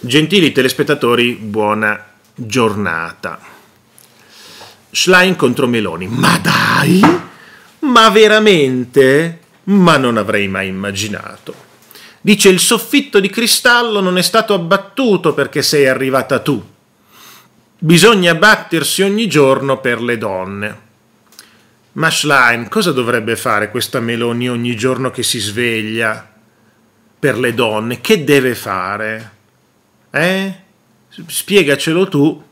Gentili telespettatori, buona giornata. Schlein contro Meloni. Ma dai? Ma veramente? Ma non avrei mai immaginato. Dice il soffitto di cristallo non è stato abbattuto perché sei arrivata tu. Bisogna battersi ogni giorno per le donne. Ma Schlein, cosa dovrebbe fare questa Meloni ogni giorno che si sveglia per le donne? Che deve fare? Eh? Spiegacelo tu.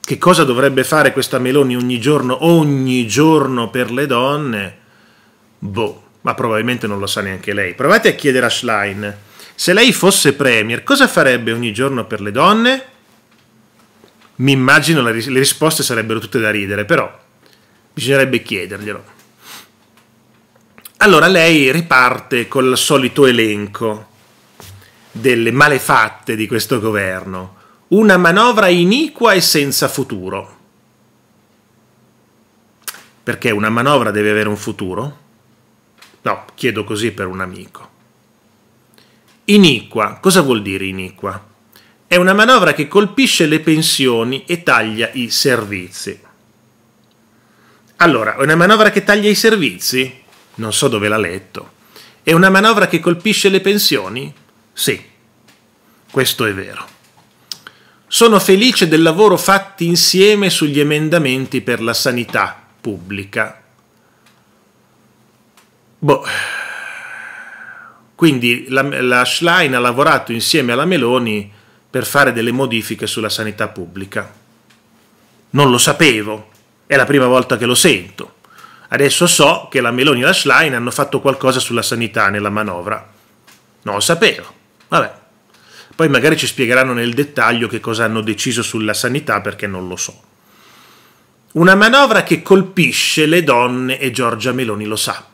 Che cosa dovrebbe fare questa Meloni ogni giorno, ogni giorno per le donne? Boh, ma probabilmente non lo sa neanche lei. Provate a chiedere a Schlein, se lei fosse premier, cosa farebbe ogni giorno per le donne? Mi immagino le, ris- le risposte sarebbero tutte da ridere, però bisognerebbe chiederglielo. Allora lei riparte col solito elenco delle malefatte di questo governo, una manovra iniqua e senza futuro. Perché una manovra deve avere un futuro? No, chiedo così per un amico. Iniqua, cosa vuol dire iniqua? È una manovra che colpisce le pensioni e taglia i servizi. Allora, è una manovra che taglia i servizi? Non so dove l'ha letto. È una manovra che colpisce le pensioni? Sì, questo è vero. Sono felice del lavoro fatto insieme sugli emendamenti per la sanità pubblica. Boh. Quindi la, la Schlein ha lavorato insieme alla Meloni per fare delle modifiche sulla sanità pubblica. Non lo sapevo, è la prima volta che lo sento. Adesso so che la Meloni e la Schlein hanno fatto qualcosa sulla sanità nella manovra. Non lo sapevo. Vabbè. Poi magari ci spiegheranno nel dettaglio che cosa hanno deciso sulla sanità perché non lo so. Una manovra che colpisce le donne e Giorgia Meloni lo sa.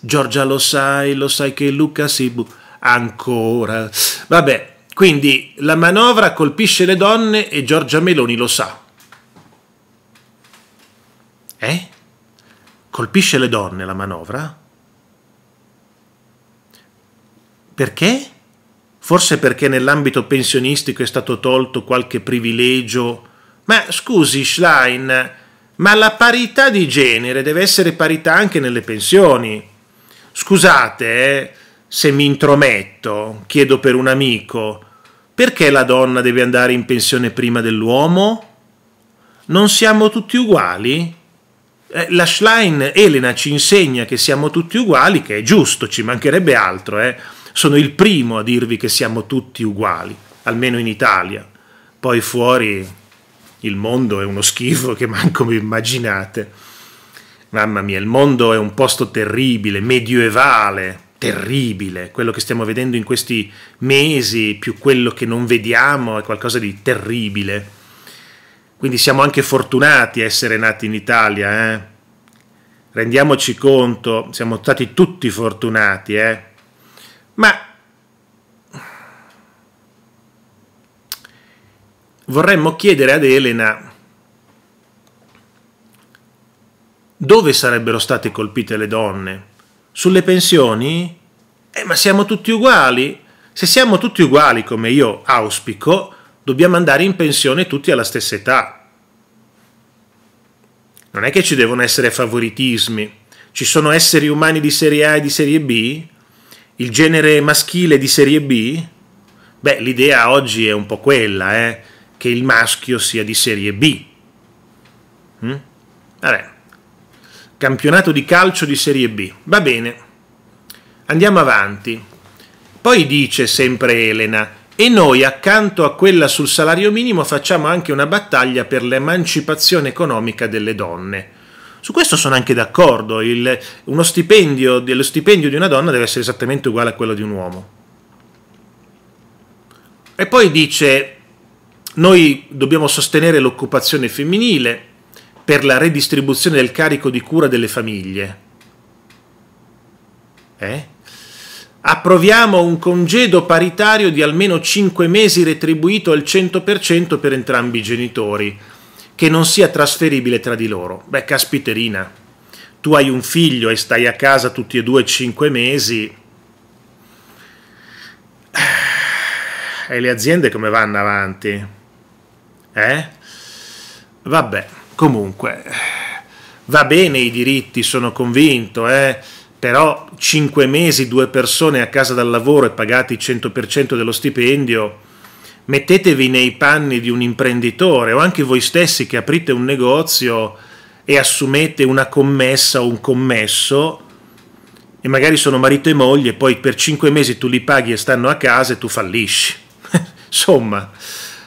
Giorgia lo sai, lo sai che Luca Sibu ancora. Vabbè, quindi la manovra colpisce le donne e Giorgia Meloni lo sa. Eh? Colpisce le donne la manovra? Perché? Forse perché nell'ambito pensionistico è stato tolto qualche privilegio. Ma scusi, Schlein, ma la parità di genere deve essere parità anche nelle pensioni. Scusate, eh, se mi intrometto, chiedo per un amico, perché la donna deve andare in pensione prima dell'uomo? Non siamo tutti uguali? Eh, la Schlein Elena ci insegna che siamo tutti uguali, che è giusto, ci mancherebbe altro, eh sono il primo a dirvi che siamo tutti uguali, almeno in Italia. Poi fuori il mondo è uno schifo che manco vi immaginate. Mamma mia, il mondo è un posto terribile, medievale, terribile. Quello che stiamo vedendo in questi mesi, più quello che non vediamo, è qualcosa di terribile. Quindi siamo anche fortunati a essere nati in Italia, eh? Rendiamoci conto, siamo stati tutti fortunati, eh? Ma vorremmo chiedere ad Elena dove sarebbero state colpite le donne? Sulle pensioni? Eh, ma siamo tutti uguali. Se siamo tutti uguali, come io auspico, dobbiamo andare in pensione tutti alla stessa età. Non è che ci devono essere favoritismi. Ci sono esseri umani di serie A e di serie B? Il genere maschile di serie B? Beh, l'idea oggi è un po' quella, eh, che il maschio sia di serie B. Mm? Vabbè, campionato di calcio di serie B. Va bene, andiamo avanti. Poi dice sempre Elena, e noi accanto a quella sul salario minimo facciamo anche una battaglia per l'emancipazione economica delle donne. Su questo sono anche d'accordo, il, uno stipendio, lo stipendio di una donna deve essere esattamente uguale a quello di un uomo. E poi dice, noi dobbiamo sostenere l'occupazione femminile per la redistribuzione del carico di cura delle famiglie. Eh? Approviamo un congedo paritario di almeno 5 mesi retribuito al 100% per entrambi i genitori che non sia trasferibile tra di loro. Beh, caspiterina, tu hai un figlio e stai a casa tutti e due cinque mesi. e le aziende come vanno avanti? Eh? Vabbè, comunque, va bene i diritti, sono convinto, eh? però 5 mesi, due persone a casa dal lavoro e pagati il 100% dello stipendio, mettetevi nei panni di un imprenditore o anche voi stessi che aprite un negozio e assumete una commessa o un commesso e magari sono marito e moglie, poi per 5 mesi tu li paghi e stanno a casa e tu fallisci. Insomma,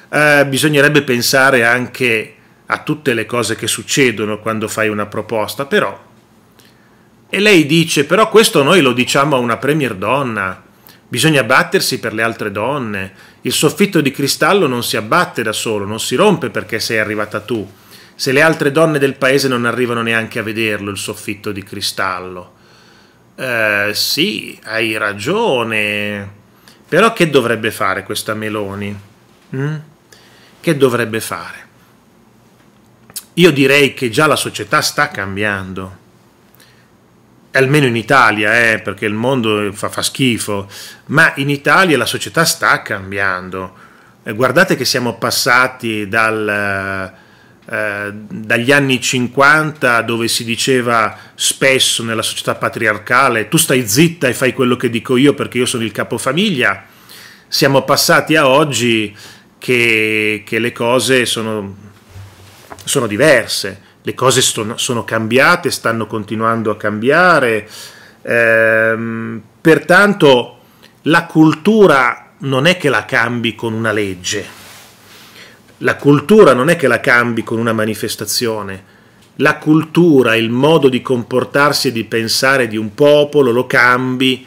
eh, bisognerebbe pensare anche a tutte le cose che succedono quando fai una proposta, però e lei dice, però questo noi lo diciamo a una premier donna, bisogna battersi per le altre donne, il soffitto di cristallo non si abbatte da solo, non si rompe perché sei arrivata tu, se le altre donne del paese non arrivano neanche a vederlo il soffitto di cristallo. Eh, sì, hai ragione, però che dovrebbe fare questa Meloni? Mm? Che dovrebbe fare? Io direi che già la società sta cambiando almeno in Italia, eh, perché il mondo fa, fa, schifo, ma in Italia la società sta cambiando. Eh, guardate che siamo passati dal, eh, dagli anni 50 dove si diceva spesso nella società patriarcale tu stai zitta e fai quello che dico io perché io sono il capofamiglia, siamo passati a oggi che, che le cose sono, sono diverse le cose sono, sono cambiate, stanno continuando a cambiare, ehm, pertanto la cultura non è che la cambi con una legge, la cultura non è che la cambi con una manifestazione, la cultura, il modo di comportarsi e di pensare di un popolo lo cambi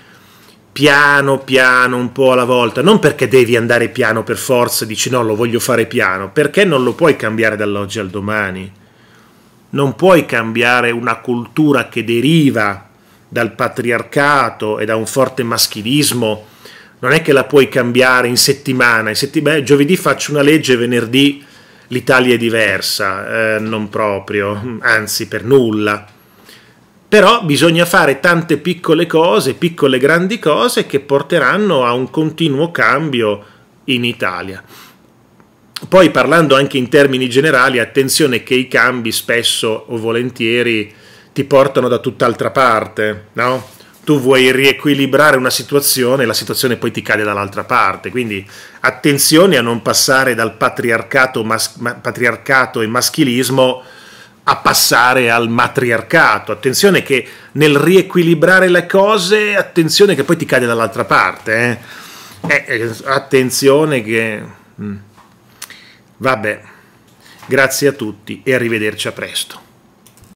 piano piano, un po' alla volta, non perché devi andare piano per forza, dici no, lo voglio fare piano, perché non lo puoi cambiare dall'oggi al domani non puoi cambiare una cultura che deriva dal patriarcato e da un forte maschilismo, non è che la puoi cambiare in settimana, in settimana giovedì faccio una legge, venerdì l'Italia è diversa, eh, non proprio, anzi per nulla. Però bisogna fare tante piccole cose, piccole grandi cose che porteranno a un continuo cambio in Italia. Poi parlando anche in termini generali, attenzione che i cambi spesso o volentieri ti portano da tutt'altra parte, no? Tu vuoi riequilibrare una situazione e la situazione poi ti cade dall'altra parte, quindi attenzione a non passare dal patriarcato, mas- patriarcato e maschilismo a passare al matriarcato. Attenzione che nel riequilibrare le cose, attenzione che poi ti cade dall'altra parte. Eh? Eh, attenzione che... Vabbè, grazie a tutti e arrivederci a presto.